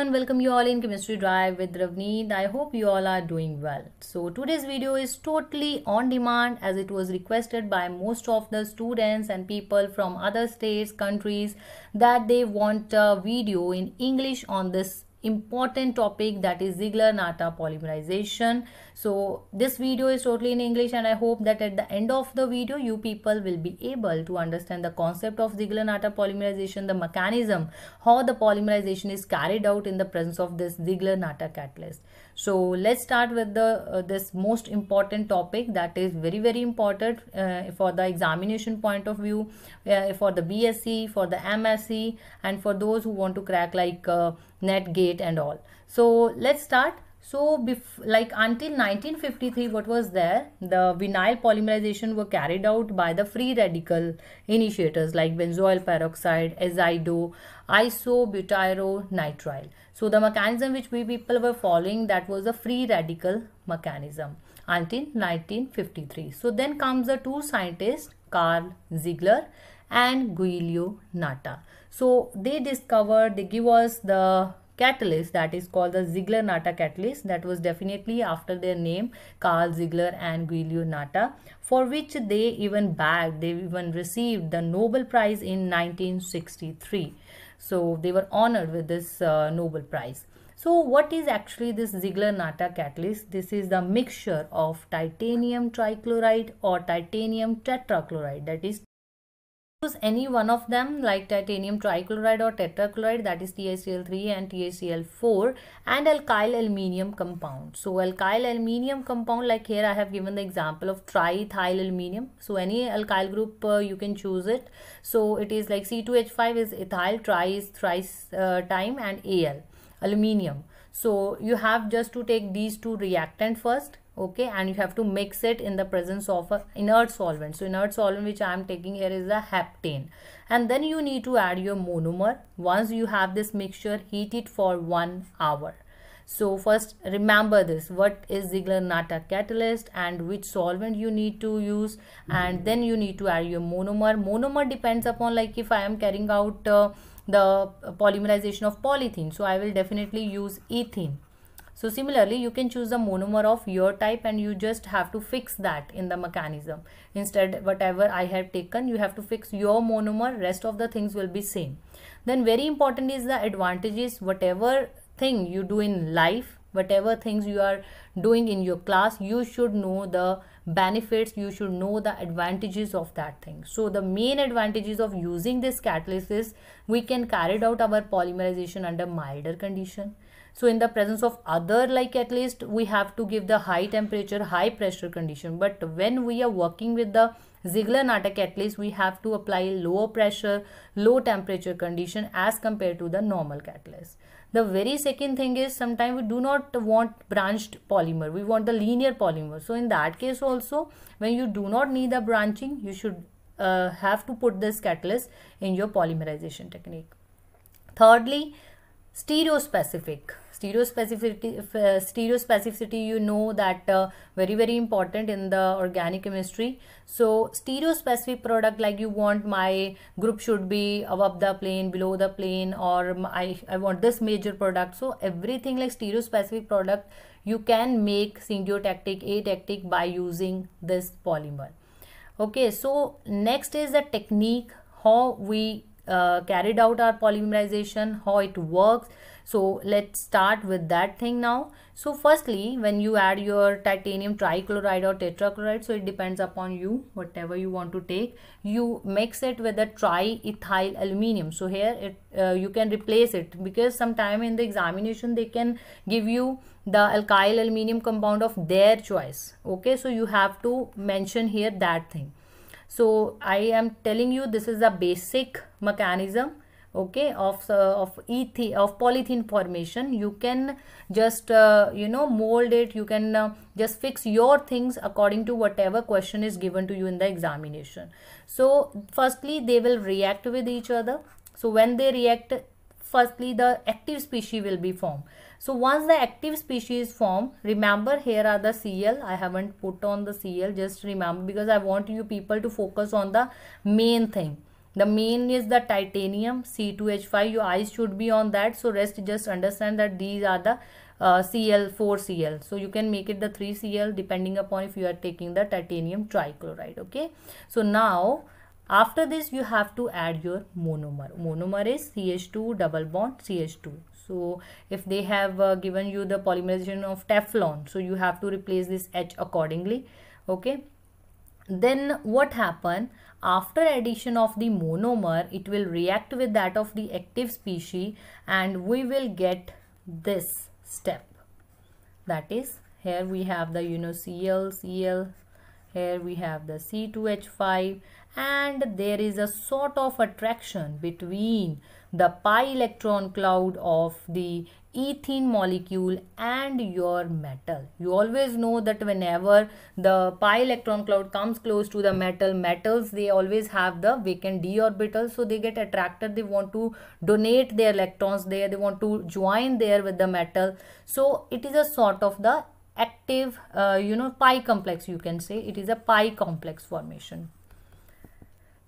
and welcome you all in chemistry drive with Ravneet. I hope you all are doing well. So today's video is totally on demand as it was requested by most of the students and people from other states, countries that they want a video in English on this important topic that is Ziegler-Natta polymerization. So this video is totally in English and I hope that at the end of the video you people will be able to understand the concept of Ziegler-Natta polymerization, the mechanism, how the polymerization is carried out in the presence of this Ziegler-Natta catalyst. So let's start with the uh, this most important topic that is very very important uh, for the examination point of view uh, for the BSc, for the MSc and for those who want to crack like uh, net gate and all so let's start so like until 1953 what was there? The vinyl polymerization were carried out by the free radical initiators like benzoyl peroxide azido isobutyronitrile so the mechanism which we people were following that was a free radical mechanism until 1953 so then comes the two scientists carl ziegler and Giulio Natta. So they discovered, they give us the catalyst that is called the Ziegler-Natta catalyst that was definitely after their name Carl Ziegler and Giulio Natta for which they even bagged, they even received the Nobel Prize in 1963. So they were honored with this uh, Nobel Prize. So what is actually this Ziegler-Natta catalyst? This is the mixture of titanium trichloride or titanium tetrachloride that is use any one of them like titanium trichloride or tetrachloride that is TiCl3 and TiCl4 and alkyl aluminium compound. So alkyl aluminium compound like here I have given the example of triethyl aluminium. So any alkyl group uh, you can choose it. So it is like C2H5 is ethyl, tri is thrice uh, time and Al aluminium. So you have just to take these two reactant first okay and you have to mix it in the presence of a inert solvent. So inert solvent which i am taking here is a heptane and then you need to add your monomer. Once you have this mixture heat it for one hour. So first remember this. What is Ziegler-Natta catalyst and which solvent you need to use? And then you need to add your monomer. Monomer depends upon like if I am carrying out uh, the polymerization of polythene. So I will definitely use ethene so similarly, you can choose the monomer of your type and you just have to fix that in the mechanism. Instead, whatever I have taken, you have to fix your monomer, rest of the things will be same. Then very important is the advantages, whatever thing you do in life, whatever things you are doing in your class, you should know the benefits, you should know the advantages of that thing. So the main advantages of using this catalyst is we can carry out our polymerization under milder condition so in the presence of other like at least we have to give the high temperature high pressure condition. But when we are working with the Ziegler-Natta catalyst we have to apply lower pressure low temperature condition as compared to the normal catalyst. The very second thing is sometimes we do not want branched polymer. We want the linear polymer. So in that case also when you do not need the branching you should uh, have to put this catalyst in your polymerization technique. Thirdly stereospecific. Stereospecificity uh, stereospecificity you know that uh, very very important in the organic chemistry. So stereospecific product like you want my group should be above the plane below the plane or I, I want this major product. So everything like stereospecific product you can make syndiotactic atactic by using this polymer. Okay so next is the technique how we uh, carried out our polymerization how it works. So let's start with that thing now. So firstly when you add your titanium trichloride or tetrachloride so it depends upon you whatever you want to take you mix it with a triethyl aluminium. So here it uh, you can replace it because sometime in the examination they can give you the alkyl aluminium compound of their choice. Okay so you have to mention here that thing so i am telling you this is a basic mechanism okay of uh, of eth of polythene formation. You can just uh, you know mold it. You can uh, just fix your things according to whatever question is given to you in the examination. So firstly they will react with each other. So when they react firstly the active species will be formed so once the active species form remember here are the cl i haven't put on the cl just remember because i want you people to focus on the main thing. The main is the titanium c2h5 your eyes should be on that. So rest just understand that these are the uh, cl 4cl so you can make it the 3cl depending upon if you are taking the titanium trichloride okay? So now after this you have to add your monomer. Monomer is ch2 double bond ch2 so if they have uh, given you the polymerization of teflon so you have to replace this h accordingly okay? Then what happen? After addition of the monomer it will react with that of the active species and we will get this step. That is here we have the you know cl cl here we have the c2h5 and there is a sort of attraction between the pi electron cloud of the ethene molecule and your metal. You always know that whenever the pi electron cloud comes close to the metal metals they always have the vacant d orbital so they get attracted they want to donate their electrons there they want to join there with the metal. So it is a sort of the active uh, you know pi complex you can say it is a pi complex formation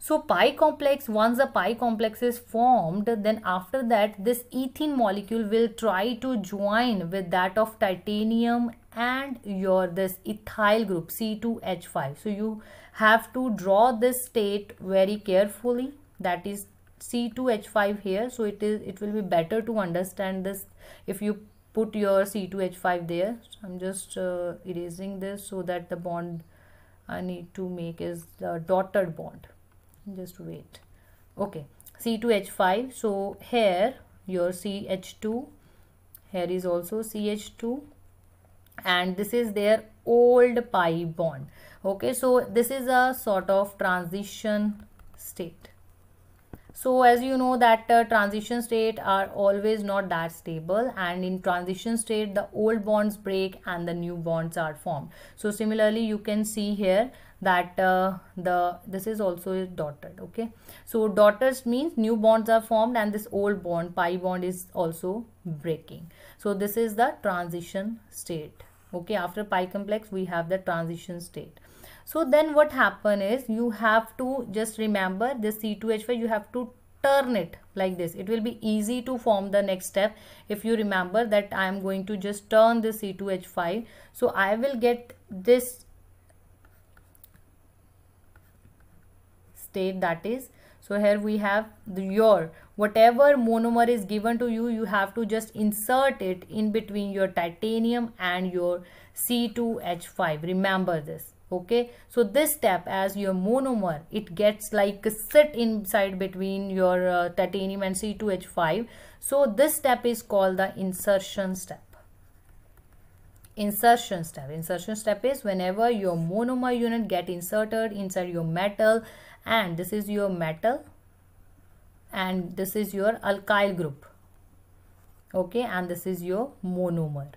so pi complex, once the pi complex is formed, then after that this ethene molecule will try to join with that of titanium and your this ethyl group C2H5. So you have to draw this state very carefully that is C2H5 here. So it is it will be better to understand this if you put your C2H5 there. So I'm just uh, erasing this so that the bond I need to make is the dotted bond. Just wait. Okay. C2H5 so here your CH2 here is also CH2 and this is their old pi bond. Okay so this is a sort of transition state so as you know that uh, transition state are always not that stable and in transition state the old bonds break and the new bonds are formed. So similarly you can see here that uh, the this is also dotted okay? So dotted means new bonds are formed and this old bond pi bond is also breaking. So this is the transition state okay? After pi complex we have the transition state so then what happen is you have to just remember this C2H5 you have to turn it like this. It will be easy to form the next step if you remember that I am going to just turn this C2H5 so I will get this state that is. So here we have the, your. Whatever monomer is given to you you have to just insert it in between your titanium and your C2H5 remember this okay? So this step as your monomer it gets like sit inside between your uh, titanium and C2H5 so this step is called the insertion step. Insertion step. Insertion step is whenever your monomer unit get inserted inside your metal and this is your metal and this is your alkyl group. Okay? And this is your monomer.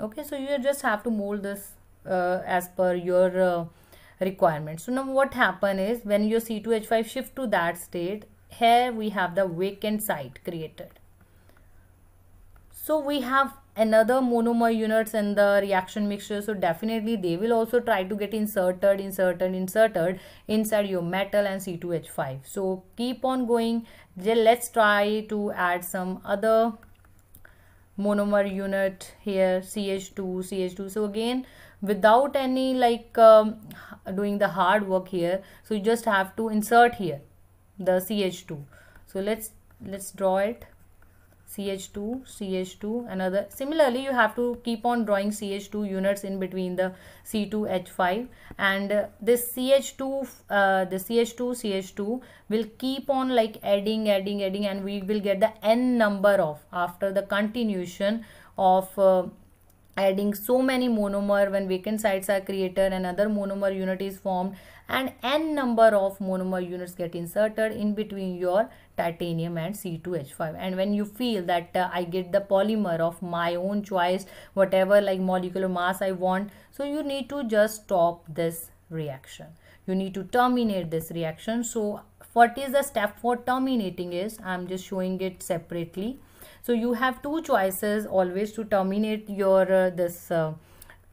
Okay? So you just have to mold this uh, as per your uh, requirement. So now what happen is when your C2H5 shift to that state, here we have the vacant site created. So we have another monomer units in the reaction mixture so definitely they will also try to get inserted inserted inserted inside your metal and c2h5 so keep on going let's try to add some other monomer unit here ch2 ch2 so again without any like um, doing the hard work here so you just have to insert here the ch2 so let's let's draw it ch2 ch2 another similarly you have to keep on drawing ch2 units in between the c2h5 and uh, this ch2 uh, the ch2 ch2 will keep on like adding adding adding and we will get the n number of after the continuation of uh, adding so many monomer when vacant sites are created another monomer unit is formed and n number of monomer units get inserted in between your titanium and C2H5 and when you feel that uh, I get the polymer of my own choice whatever like molecular mass I want so you need to just stop this reaction. You need to terminate this reaction. So what is the step for terminating is I'm just showing it separately so you have two choices always to terminate your uh, this uh,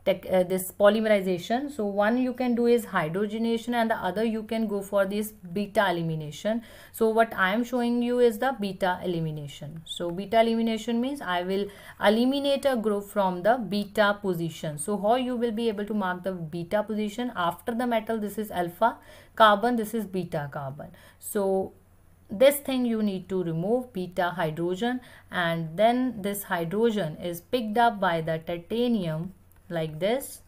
tech, uh, this polymerization. So one you can do is hydrogenation and the other you can go for this beta elimination. So what i am showing you is the beta elimination. So beta elimination means i will eliminate a group from the beta position. So how you will be able to mark the beta position? After the metal this is alpha carbon this is beta carbon. So this thing you need to remove beta hydrogen and then this hydrogen is picked up by the titanium like this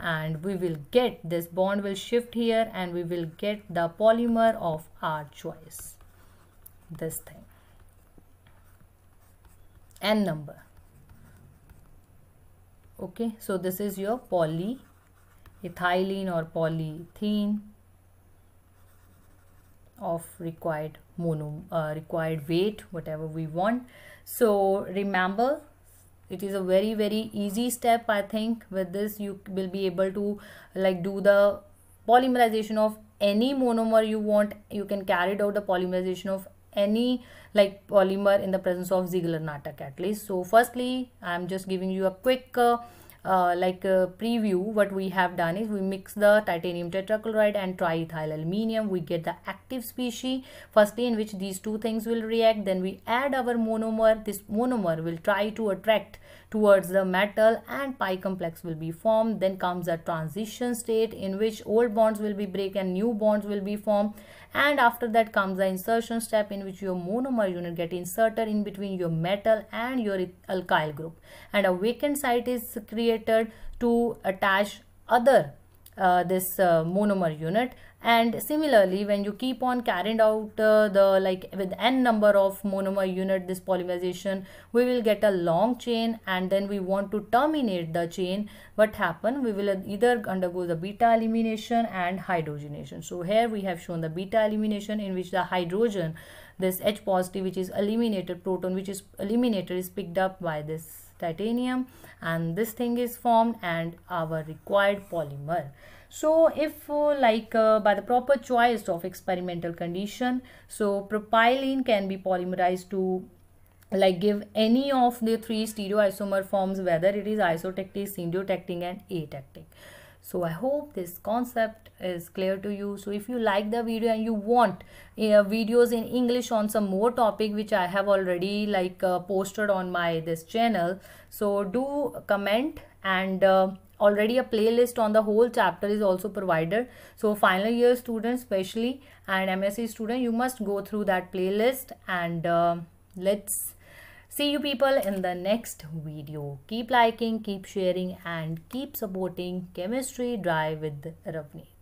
and we will get this bond will shift here and we will get the polymer of our choice. This thing. N number. Okay so this is your polyethylene or polyethene of required mono uh, required weight whatever we want. So remember it is a very very easy step i think with this. You will be able to like do the polymerization of any monomer you want. You can carry out the polymerization of any like polymer in the presence of Ziegler-Natta catalyst so firstly i'm just giving you a quick uh, uh, like a preview what we have done is we mix the titanium tetrachloride and triethyl aluminium. We get the active species firstly in which these two things will react. Then we add our monomer. This monomer will try to attract towards the metal and pi complex will be formed. Then comes a transition state in which old bonds will be break and new bonds will be formed. And after that comes the insertion step in which your monomer unit get inserted in between your metal and your alkyl group. And a vacant site is created to attach other uh, this uh, monomer unit and similarly when you keep on carrying out uh, the like with n number of monomer unit this polymerization we will get a long chain and then we want to terminate the chain. What happen? We will either undergo the beta elimination and hydrogenation. So here we have shown the beta elimination in which the hydrogen this h positive which is eliminated proton which is eliminated is picked up by this titanium and this thing is formed and our required polymer. So if uh, like uh, by the proper choice of experimental condition so propylene can be polymerized to like give any of the three stereoisomer forms whether it is isotactic syndiotactic and atactic so i hope this concept is clear to you. So if you like the video and you want uh, videos in english on some more topic which i have already like uh, posted on my this channel so do comment and uh, already a playlist on the whole chapter is also provided. So final year students especially and msc student you must go through that playlist and uh, let's see you people in the next video. Keep liking keep sharing and keep supporting chemistry drive with ravneet